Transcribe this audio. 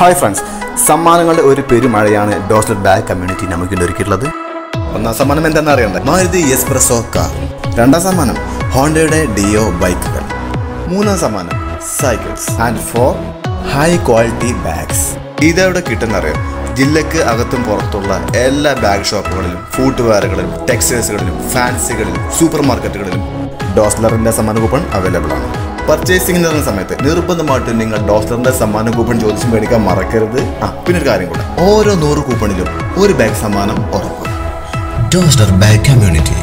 Hi friends സമ്മാനങ്ങളുടെ ഒരു പെരുമഴയാണ് ഡോസ്ലർ bag community നമുക്ക് ഇന്ന് ഒരുക്കിയിട്ടുള്ളത്. ഒന്നാം സമ്മാനം എന്താണെന്ന് അറിയണ്ടേ. മാരുതി എസ്പ്രസോ കാർ രണ്ടാം സമ്മാനം ഹോണ്ടയുടെ ഡിയോ ബൈക്കുകൾ മൂന്നാം സമ്മാനം cycles and four high quality bags ഇതെവിടെ കിട്ടുന്നറിയാം? ജില്ലക്ക് അകത്തും പുറത്തുള്ള എല്ലാ ബാഗ് ഷോപ്പുകളിലും ഫുഡ് വെയറുകളിലും ടെക്സ്റ്റൈൽസുകളിലും ഫാൻസികളിലും സൂപ്പർ മാർക്കറ്റുകളിലും ഡോസ്ലറിന്റെ സമ്മാന കൂപ്പൺ അവൈലബിൾ ആണ്. പർച്ചേസിംഗ് നടന്ന സമയത്ത് നിർബന്ധമായിട്ടും നിങ്ങൾ ഡോസ്റ്ററിന്റെ സമ്മാന കൂപ്പൺ ചോദിച്ചു മേടിക്കാൻ മറക്കരുത്. ആ പിന്നെ ഒരു കാര്യം കൂടെ. ഓരോ നൂറ് കൂപ്പണിലും ഒരു ബാഗ് സമ്മാനം ഉറപ്പ്. ഡോസ്റ്റർ ബാഗ് Community.